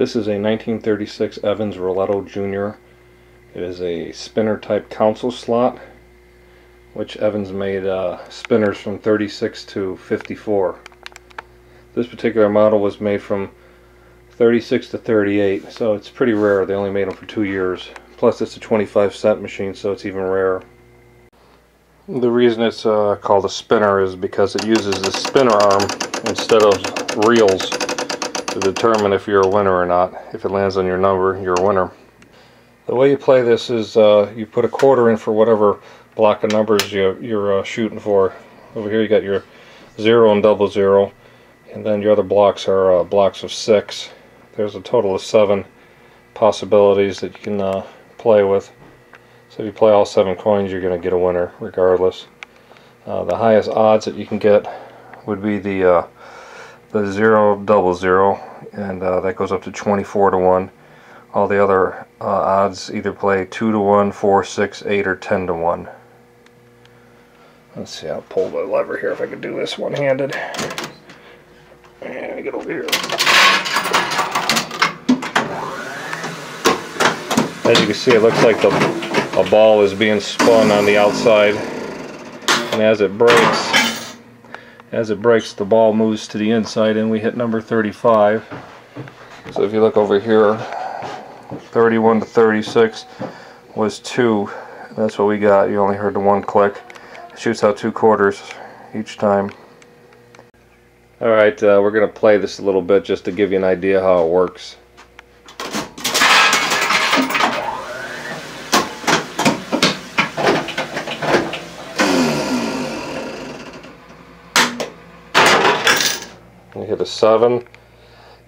This is a 1936 Evans Rolletto Jr. It is a spinner type console slot, which Evans made uh, spinners from 36 to 54. This particular model was made from 36 to 38, so it's pretty rare. They only made them for two years. Plus, it's a 25 cent machine, so it's even rarer. The reason it's uh, called a spinner is because it uses the spinner arm instead of reels to determine if you're a winner or not. If it lands on your number, you're a winner. The way you play this is uh, you put a quarter in for whatever block of numbers you, you're uh, shooting for. Over here you got your zero and double zero, and then your other blocks are uh, blocks of six. There's a total of seven possibilities that you can uh, play with. So if you play all seven coins, you're going to get a winner regardless. Uh, the highest odds that you can get would be the uh, the zero double zero, and uh, that goes up to 24 to one. All the other uh, odds either play two to one, four, six, eight, or ten to one. Let's see. I'll pull the lever here if I can do this one-handed. And get over here. As you can see, it looks like the a ball is being spun on the outside and as it breaks as it breaks the ball moves to the inside and we hit number 35 so if you look over here 31 to 36 was 2 that's what we got. You only heard the one click. It shoots out two quarters each time. Alright uh, we're gonna play this a little bit just to give you an idea how it works hit a 7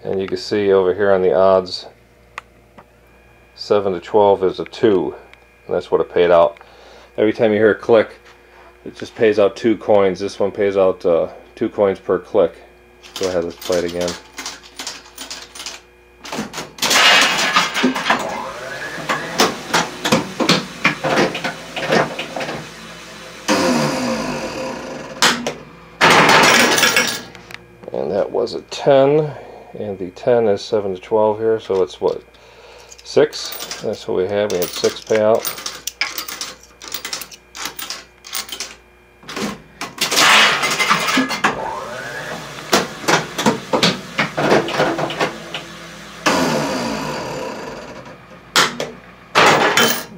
and you can see over here on the odds 7 to 12 is a 2 and that's what it paid out. Every time you hear a click it just pays out two coins. This one pays out uh, two coins per click. Go ahead, let's play it again. And that was a 10 and the 10 is 7 to 12 here so it's what? 6 that's what we had. We had 6 payout.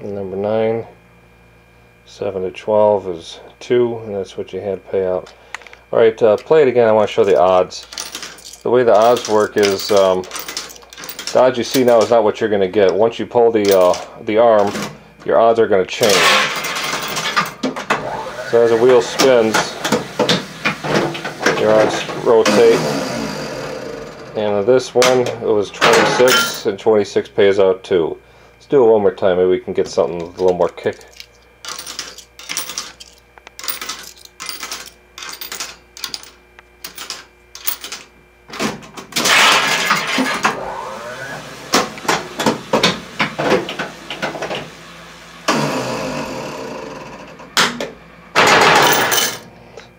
Number 9 7 to 12 is 2 and that's what you had payout Alright, uh, play it again. I want to show the odds. The way the odds work is, um, the odds you see now is not what you're going to get. Once you pull the, uh, the arm, your odds are going to change. So as the wheel spins, your odds rotate. And this one, it was 26, and 26 pays out too. Let's do it one more time. Maybe we can get something with a little more kick.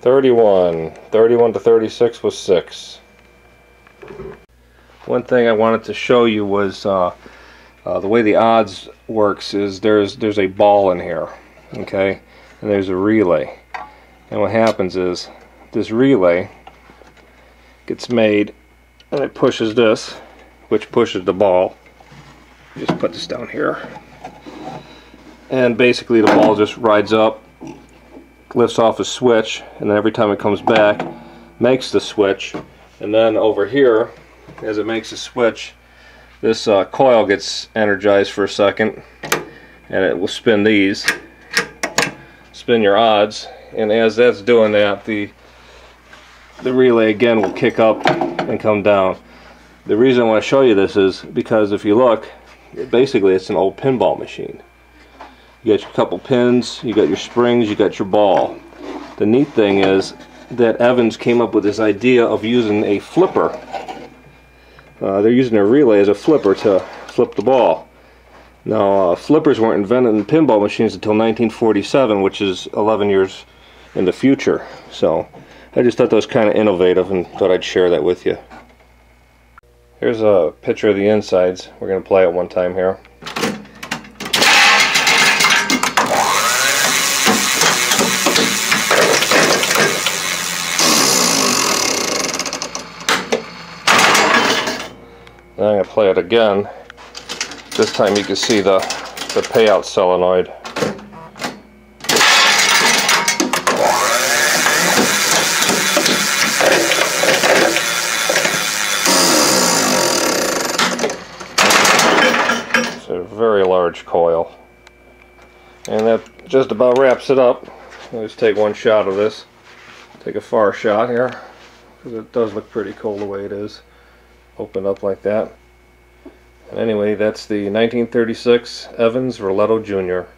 31. 31 to 36 was 6. One thing I wanted to show you was uh, uh, the way the odds works is there's there's a ball in here, okay, and there's a relay. And what happens is this relay gets made and it pushes this, which pushes the ball. Just put this down here. And basically the ball just rides up lifts off a switch and then every time it comes back makes the switch. And then over here as it makes the switch this uh, coil gets energized for a second and it will spin these spin your odds. And as that's doing that the the relay again will kick up and come down. The reason I want to show you this is because if you look basically it's an old pinball machine you got your couple pins, you got your springs, you got your ball. The neat thing is that Evans came up with this idea of using a flipper. Uh, they're using a relay as a flipper to flip the ball. Now, uh, flippers weren't invented in pinball machines until 1947, which is 11 years in the future. So, I just thought that was kind of innovative and thought I'd share that with you. Here's a picture of the insides. We're going to play it one time here. I'm going to play it again. This time you can see the, the payout solenoid. It's a very large coil. And that just about wraps it up. Let's take one shot of this. Take a far shot here. Because it does look pretty cool the way it is. Open up like that. And anyway, that's the 1936 Evans Rolletto Jr.